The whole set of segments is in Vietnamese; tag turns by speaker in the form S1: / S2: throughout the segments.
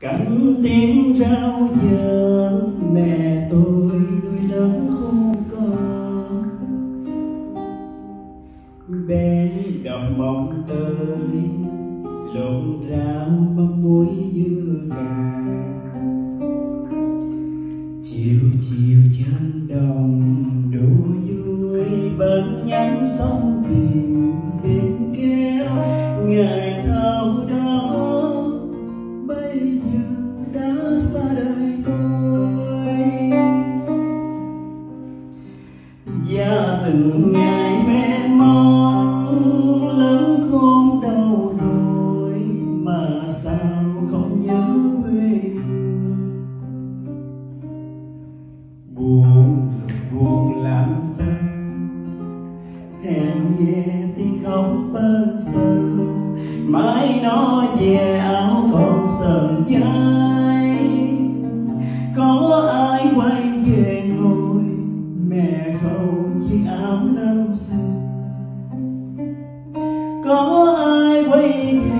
S1: cánh tiếng rao giờ mẹ tôi nuôi lớn không con bé đọc mong tới, lộn rau mắm muối dưa cà chiều chiều chân đồng đủ vui bên nhánh sông biển bên kéo ngày từng ngày mẹ mong lớn khôn đau rồi mà sao không nhớ quê hương? Buồn rồi buồn làm sao? Em về tiếng khóc bên sơ mãi nó về có ai quay về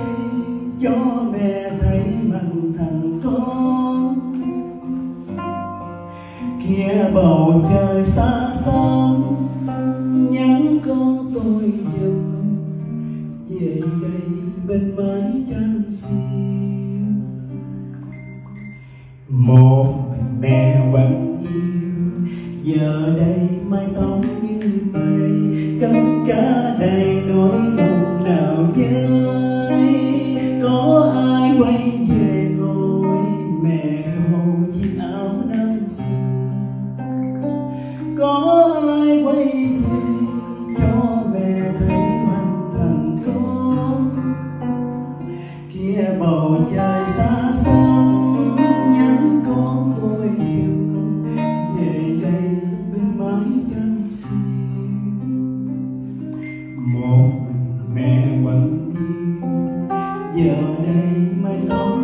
S1: cho mẹ thấy mặt thằng con? Kia bầu trời xa xăm, nhắn con tôi dừng. Về đây bên mái tranh xiêu một mẹ vẫn yêu. Giờ đây mai tao ơi có ai quay về ngồi mẹ khâu chiếc áo năm xưa? Có ai quay về cho mẹ thấy mặt thằng con? Kia bầu trời xa xăm nhắn con tôi giùm về đây bên mái tranh xiêu một mình mẹ vẫn giờ đây mái tóc